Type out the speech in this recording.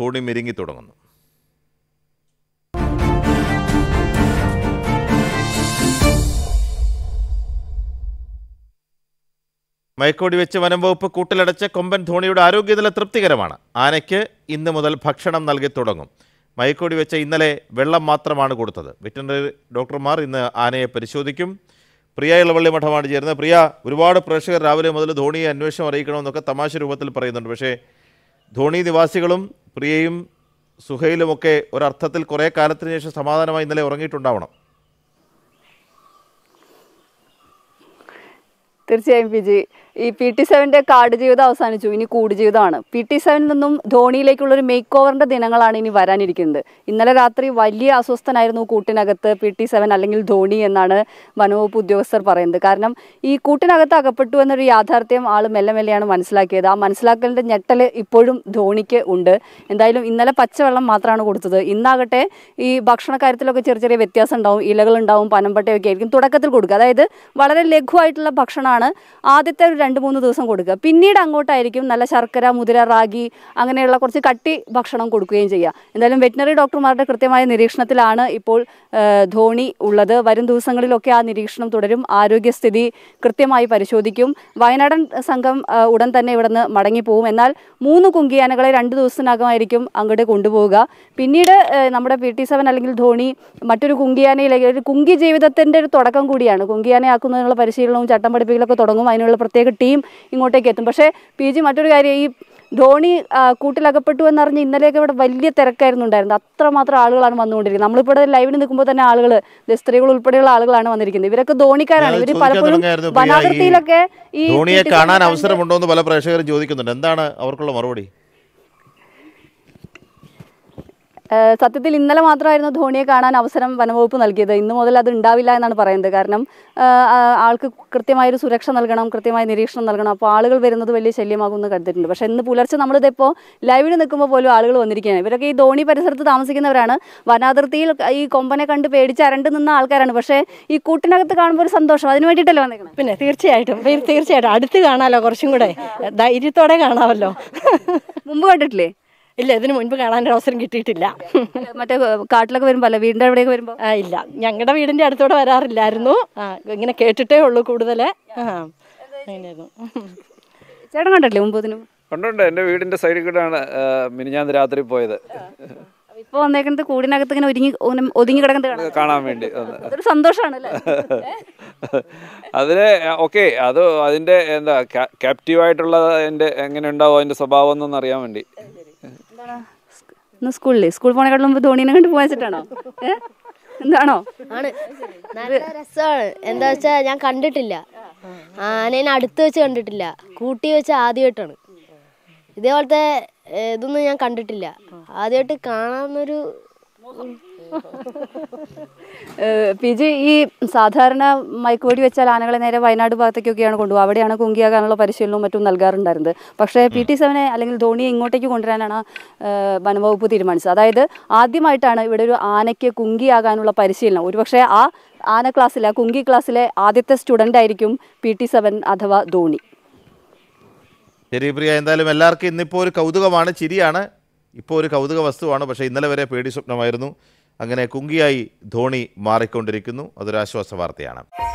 തോണി മെരുങ്ങി തുടങ്ങുന്നു. മയക്കോടി വെച്ച് വനം വകുപ്പ് കൂട്ടിലടച്ച കൊമ്പൻ ധോണിയുടെ ആരോഗ്യനില തൃപ്തികരമാണ്. ആനയ്ക്ക് ഇന്ന് മുതൽ ഭക്ഷണം നൽകി തുടങ്ങും. മയക്കോടി വെച്ച് ഇന്നലെ വെള്ളം മാത്രമാണ് കൊടുത്തത്. വെറ്റിനറി ഡോക്ടർമാർ ഇന്ന് ആനയെ പരിശോധിക്കും. പ്രിയ ഇളവള്ളി മഠമാണ് ചേരുന്നത്. പ്രിയ ഒരുപാട് പ്രേക്ഷകർ രാവിലെ മുതൽ ധോണിയെ അന്വേഷണം അറിയിക്കണമെന്നൊക്കെ തമാശ രൂപത്തിൽ പറയുന്നുണ്ട്. പക്ഷേ ധോണി നിവാസികളും പ്രിയയും സുഹൈലുമൊക്കെ ഒരർത്ഥത്തിൽ കുറേ കാലത്തിന് ശേഷം സമാധാനമായി ഇന്നലെ ഉറങ്ങിയിട്ടുണ്ടാവണം. തീർച്ചയായും P G E P T സെവന്റെ card ജീവിതം അവസാനിച്ചു. ഇനി കൂട് ജീവിതമാണ് പി ടി സെവനിൽ നിന്നും ധോണിയിലേക്കുള്ള ഒരു മേക്ക് ഓവറിന്റെ ദിനങ്ങളാണ് ഇനി വരാനിരിക്കുന്നത്. ഇന്നലെ രാത്രി വലിയ അസ്വസ്ഥനായിരുന്നു കൂട്ടിനകത്ത് പി ടി സെവൻ അല്ലെങ്കിൽ ധോണി എന്നാണ് വനവകുപ്പ് ഉദ്യോഗസ്ഥർ പറയുന്നത്. കാരണം ഈ കൂട്ടിനകത്ത് അകപ്പെട്ടു എന്നൊരു യാഥാർത്ഥ്യം ആൾ മെല്ലെ മെല്ലെയാണ് മനസ്സിലാക്കിയത്. ആ മനസ്സിലാക്കലിന്റെ ഞെട്ടൽ ഇപ്പോഴും ധോണിക്ക് ഉണ്ട്. എന്തായാലും ഇന്നലെ പച്ചവെള്ളം മാത്രമാണ് കൊടുത്തത്. ഇന്നാകട്ടെ ഈ ഭക്ഷണ കാര്യത്തിലൊക്കെ ചെറിയ ചെറിയ വ്യത്യാസം ഉണ്ടാവും. ഇലകൾ ഉണ്ടാവും പനമ്പട്ടയൊക്കെ ആയിരിക്കും തുടക്കത്തിൽ കൊടുക്കുക. അതായത് വളരെ ലഘുവായിട്ടുള്ള ഭക്ഷണമാണ് ആദ്യത്തെ ഒരു രണ്ട് മൂന്ന് ദിവസം കൊടുക്കുക. പിന്നീട് അങ്ങോട്ടായിരിക്കും നല്ല ശർക്കര മുതിര റാഗി അങ്ങനെയുള്ള കുറച്ച് കട്ടി ഭക്ഷണം കൊടുക്കുകയും ചെയ്യുക. എന്തായാലും വെറ്റിനറി ഡോക്ടർമാരുടെ കൃത്യമായ നിരീക്ഷണത്തിലാണ് ഇപ്പോൾ ധോണി ഉള്ളത്. വരും ദിവസങ്ങളിലൊക്കെ ആ നിരീക്ഷണം തുടരും. ആരോഗ്യസ്ഥിതി കൃത്യമായി പരിശോധിക്കും. വയനാടൻ സംഘം ഉടൻ തന്നെ ഇവിടുന്ന് മടങ്ങിപ്പോവും. എന്നാൽ മൂന്ന് കുങ്കിയാനകളെ രണ്ട് ദിവസത്തിനകമായിരിക്കും അങ്ങോട്ട് കൊണ്ടുപോവുക. പിന്നീട് നമ്മുടെ പി ടി സെവൻ അല്ലെങ്കിൽ ധോണി മറ്റൊരു കുങ്കിയാനയിലേക്ക് ഒരു കുങ്കി ജീവിതത്തിന്റെ ഒരു തുടക്കം കൂടിയാണ്. കുങ്കിയാനയാക്കുന്നതിനുള്ള പരിശീലനവും ചട്ടം പഠിപ്പിക്കലൊക്കെ തുടങ്ങും. അതിനുള്ള പ്രത്യേക ടീം ഇങ്ങോട്ടേക്ക് എത്തും. പക്ഷേ പി ജി മറ്റൊരു കാര്യം ഈ ധോണി കൂട്ടിലകപ്പെട്ടു എന്നറിഞ്ഞ് ഇന്നലെയൊക്കെ ഇവിടെ വലിയ തിരക്കായിരുന്നു ഉണ്ടായിരുന്നത്. അത്രമാത്രം ആളുകളാണ് വന്നുകൊണ്ടിരിക്കുന്നത്. നമ്മളിപ്പോൾ ലൈവിന് നിൽക്കുമ്പോൾ തന്നെ ആളുകൾ സ്ത്രീകൾ ഉൾപ്പെടെയുള്ള ആളുകളാണ് വന്നിരിക്കുന്നത്. ഇവരൊക്കെ ധോണിക്കാരാണ്. ഇവർ പലപ്പോഴും വനാകൃതിയിലൊക്കെ ഈ ധോണിയെ കാണാൻ അവസരമുണ്ടോ എന്ന് പല പ്രേക്ഷകർ ചോദിക്കുന്നുണ്ട്. എന്താണ് അവർക്കുള്ള മറുപടി? സത്യത്തിൽ ഇന്നലെ മാത്രമായിരുന്നു ധോണിയെ കാണാൻ അവസരം വനവകുപ്പ് നൽകിയത്. ഇന്ന് മുതൽ അത് ഉണ്ടാവില്ല എന്നാണ് പറയുന്നത്. കാരണം ആൾക്ക് കൃത്യമായൊരു സുരക്ഷ നൽകണം കൃത്യമായ നിരീക്ഷണം നൽകണം. അപ്പോൾ ആളുകൾ വരുന്നത് വലിയ ശല്യമാകുമെന്ന് കരുതിയിട്ടുണ്ട്. പക്ഷേ ഇന്ന് പുലർച്ചെ നമ്മളിതിപ്പോൾ ലൈവിന് നിൽക്കുമ്പോൾ പോലും ആളുകൾ വന്നിരിക്കുകയാണ്. ഇവരൊക്കെ ഈ ധോണി പരിസരത്ത് താമസിക്കുന്നവരാണ്. വനാതിർത്തിയിൽ ഈ കൊമ്പനെ കണ്ട് പേടിച്ച് അരണ്ട് നിന്ന ആൾക്കാരാണ്. പക്ഷേ ഈ കൂട്ടിനകത്ത് കാണുമ്പോൾ ഒരു സന്തോഷം. അതിന് വേണ്ടിയിട്ടല്ലേ വന്നേക്കണം? പിന്നെ തീർച്ചയായിട്ടും. തീർച്ചയായിട്ടും. അടുത്ത് കാണാമല്ലോ കുറച്ചും കൂടെ. ധൈര്യത്തോടെ കാണാമല്ലോ. മുമ്പ് കണ്ടിട്ടില്ലേ? ഇല്ല ഇതിനു മുൻപ് കാണാൻ അവസരം കിട്ടിയിട്ടില്ല. മറ്റേ കാട്ടിലൊക്കെ വരുമ്പോൾ അല്ല വീടിന്റെ അവിടെയൊക്കെ വരുമ്പോൾ ആ ഇല്ല. ഞങ്ങളുടെ വീടിന്റെ അടുത്തോടെ വരാറില്ലായിരുന്നു. ആ ഇങ്ങനെ കേട്ടിട്ടേ ഉള്ളൂ കൂടുതൽ ആ അങ്ങനെയായിരുന്നു. ചേട്ടൻ കണ്ടല്ലേ മുമ്പ് ഇതിന്? ഉണ്ടുണ്ട് എന്റെ വീടിന്റെ സൈഡിൽ കൂടെയാണ് മിനിഞ്ഞാന്ന് രാത്രി പോയത്. ഇപ്പോൾ വന്നേക്കുന്നത് കൂടിനകത്ത് ഇങ്ങനെ ഒരുങ്ങി ഒതുങ്ങി കിടക്കുന്നത് കാണാൻ വേണ്ടി. അതൊരു സന്തോഷമാണ് അല്ലേ? അതിന് ഓക്കെ അത് അതിന്റെ എന്താ ക്യാപ്റ്റീവായിട്ടുള്ള എന്റെ എങ്ങനെ ഉണ്ടാവും അതിന്റെ സ്വഭാവം എന്നൊന്നറിയാൻ വേണ്ടി. ഇന്ന് സ്കൂളിൽ സ്കൂൾ പോണേക്കാളും ധോണിനെ കണ്ട് പോയിട്ടാണോ എന്താണോ? നല്ല രസമാണ് എന്താ വെച്ചാ ഞാൻ കണ്ടിട്ടില്ല. ആനേനെ അടുത്ത് വെച്ച് കണ്ടിട്ടില്ല. കൂട്ടി വെച്ച് ആദ്യമായിട്ടാണ് ഇതേപോലത്തെ ഇതൊന്നും ഞാൻ കണ്ടിട്ടില്ല. ആദ്യമായിട്ട് കാണാവുന്നൊരു പി ജി ഈ സാധാരണ മയക്കുവെടി വെച്ചാൽ ആനകളെ നേരെ വയനാട് ഭാഗത്തേക്കൊക്കെയാണ് കൊണ്ടുപോകുക അവിടെയാണ് കുങ്കിയാകാനുള്ള പരിശീലനവും മറ്റും നൽകാറുണ്ടായിരുന്നത്. പക്ഷേ പി ടി സെവനെ അല്ലെങ്കിൽ ധോണിയെ ഇങ്ങോട്ടേക്ക് കൊണ്ടുവരാനാണ് വനംവകുപ്പ് തീരുമാനിച്ചത്. അതായത് ആദ്യമായിട്ടാണ് ഇവിടെ ഒരു ആനയ്ക്ക് കുങ്കിയാകാനുള്ള പരിശീലനം. ഒരുപക്ഷെ ആ ആന ക്ലാസ്സിലെ കുങ്കി ക്ലാസ്സിലെ ആദ്യത്തെ സ്റ്റുഡന്റ് ആയിരിക്കും പി ടി സെവൻ അഥവാ ധോണി. ശരി പ്രിയ. എന്തായാലും എല്ലാവർക്കും ഇന്നിപ്പോൾ ഒരു കൗതുകമാണ് ചിരിയാണ്. ഇപ്പോൾ ഒരു കൗതുക വസ്തുവാണ് പക്ഷേ ഇന്നലെ വരെ പേടി സ്വപ്നമായിരുന്നു. അങ്ങനെ കുങ്കിയായി ധോണി മാറിക്കൊണ്ടിരിക്കുന്നു. അതൊരാശ്വാസ വാർത്തയാണ്.